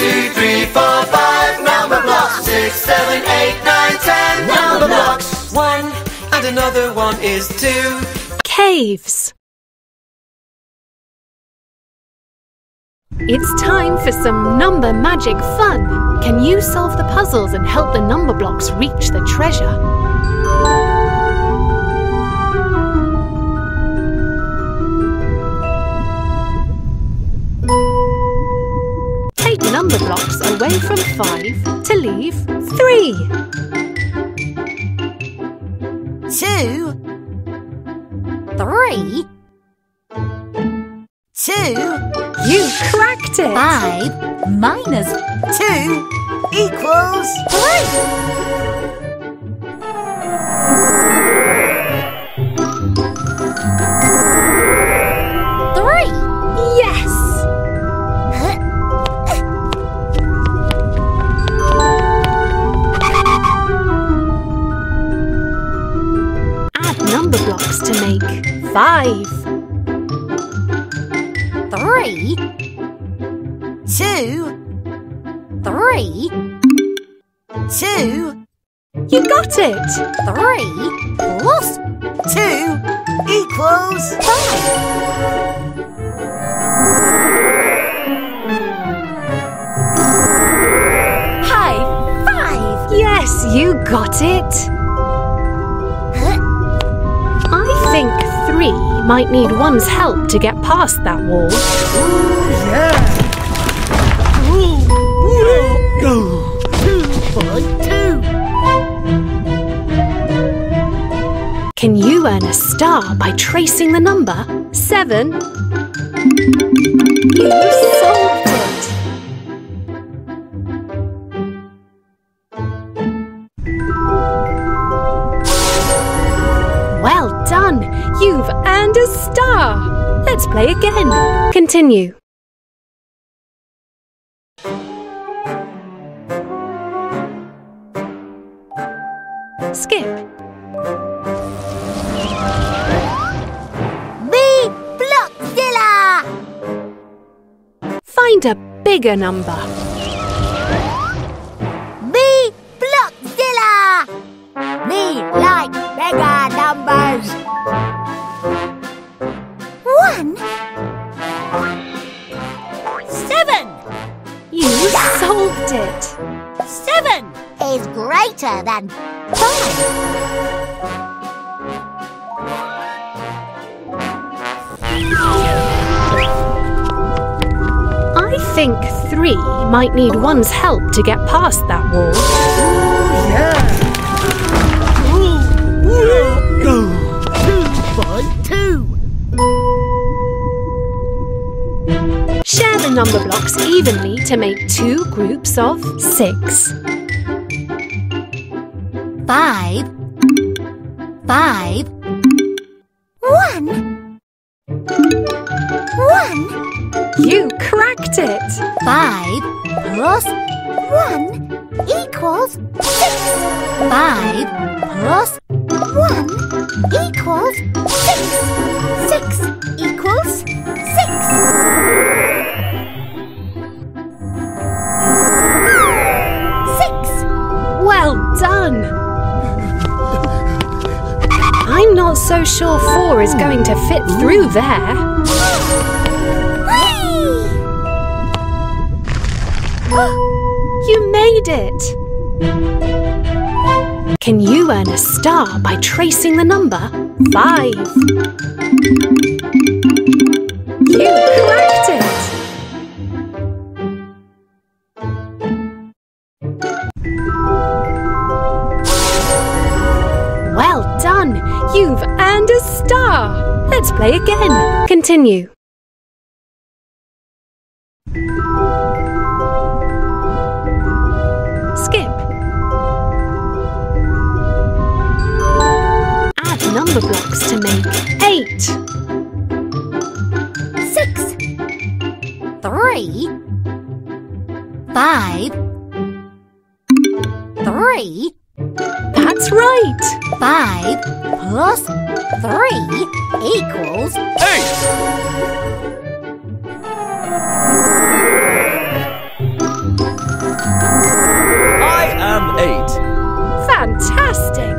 two, three, four, five. Number blocks. Six, seven, eight, nine, ten. Number blocks. One, and another one is two. Caves. It's time for some number magic fun. Can you solve the puzzles and help the number blocks reach the treasure? From five to leave three. two, three, two, You cracked it! five minus two equals. Three. Blocks to make five. Three, two, three, two, You got it! three plus two equals five. High five! Yes, you got it! Might need one's help to get past that wall. Two by two. Can you earn a star by tracing the number seven? You've earned a star! Let's play again. Continue. Skip. Me Blockzilla! Find a bigger number. Me Blockzilla! Me like bigger numbers. Solved it. Seven is greater than five. I think three might need one's help to get past that wall. Two by two. The number blocks evenly to make two groups of six. Five. Five. One. One. You cracked it! Five plus one equals six. Five plus one equals. Six sure four is going to fit through there. You made it! Can you earn a star by tracing the number five? You Let's play again. Continue. Skip. Add number blocks to make eight. Six. Three. Five. plus three equals eight. I am eight. Fantastic.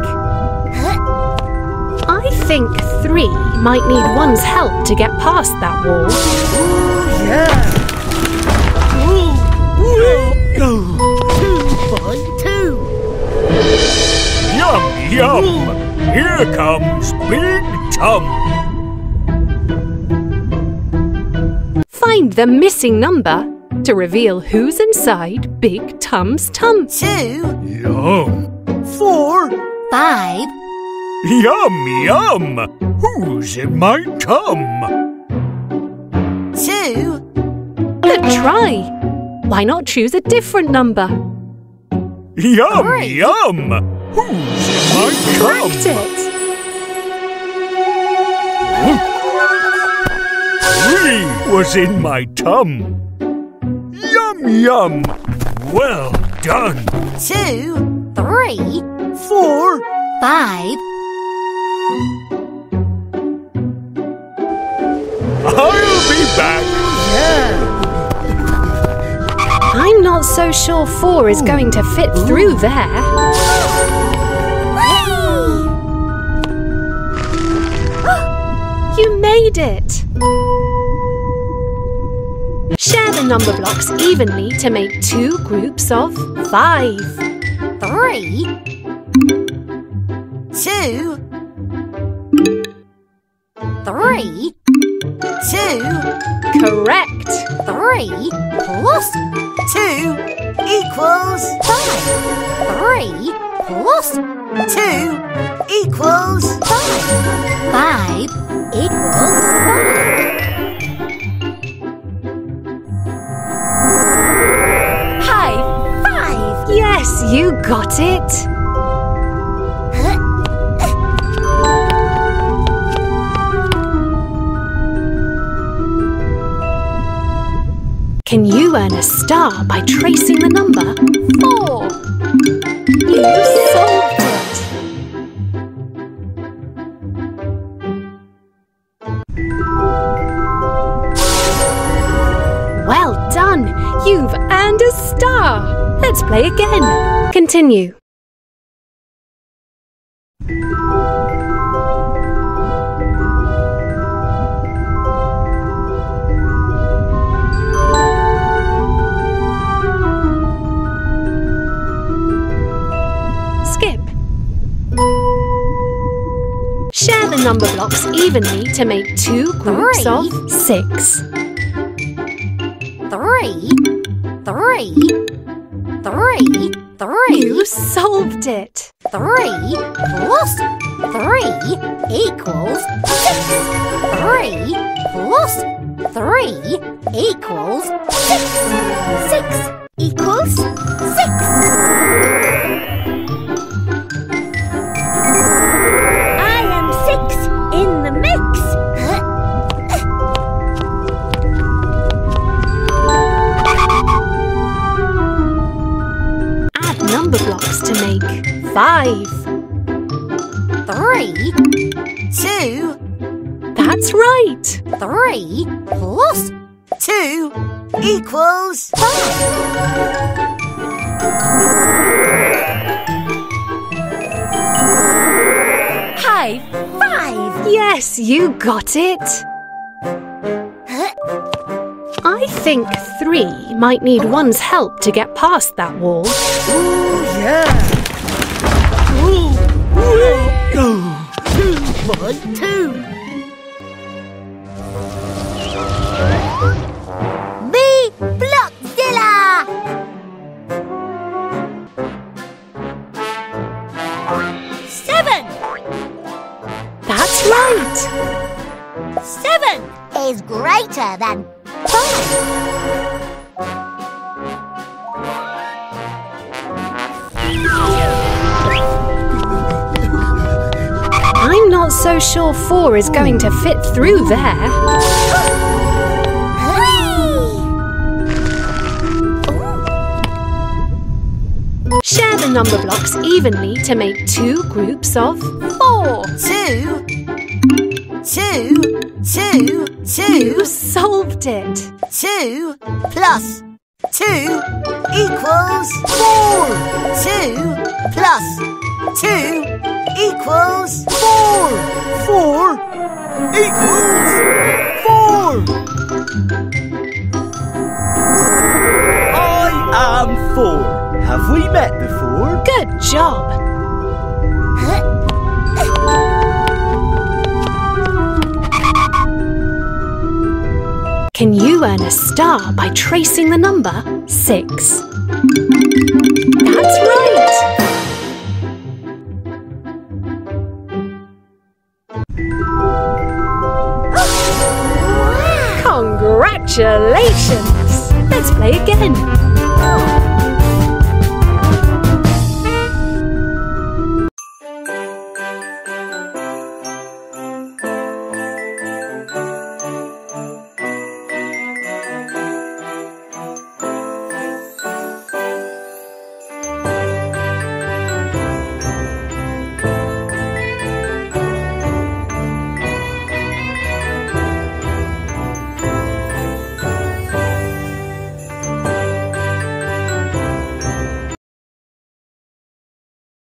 I think three might need one's help to get past that wall. Ooh, yeah. Two by two. Yum, yum. Ooh. Here comes Big Tum! Find the missing number to reveal who's inside Big Tum's tum. Two, Yum! four, five, Yum, yum! Who's in my tum? two, But try. Why not choose a different number? Yum, Great. yum! Who's tum? Correct it. Three was in my tum. Yum, yum! Well done! two, three, four, five, I'll be back! Yeah. I'm not so sure four is going to fit through there. Made it! Share the number blocks evenly to make two groups of five. three, two, three, two, Correct! three plus two equals five. Three plus two equals five. Five equals five. High five! Yes, you got it! Can you earn a star by tracing the number four? You You've earned a star! Let's play again. Continue. Skip. Share the number blocks evenly to make two groups Three. of six. Three, three, three. You solved it! Three plus three equals six. Three plus three equals six. Six equals six. Blocks to make five. Three, two, That's right! three plus two equals five. High five! Yes, you got it! Think three might need one's help to get past that wall. Ooh yeah! Ooh, by two. Not so sure four is going to fit through there. Share the number blocks evenly to make two groups of four. Two, two, two, You solved it! two plus two equals four. Two plus two equals Four! Four equals four! I am four. Have we met before? Good job. Can you earn a star by tracing the number 6? Congratulations! Let's play again.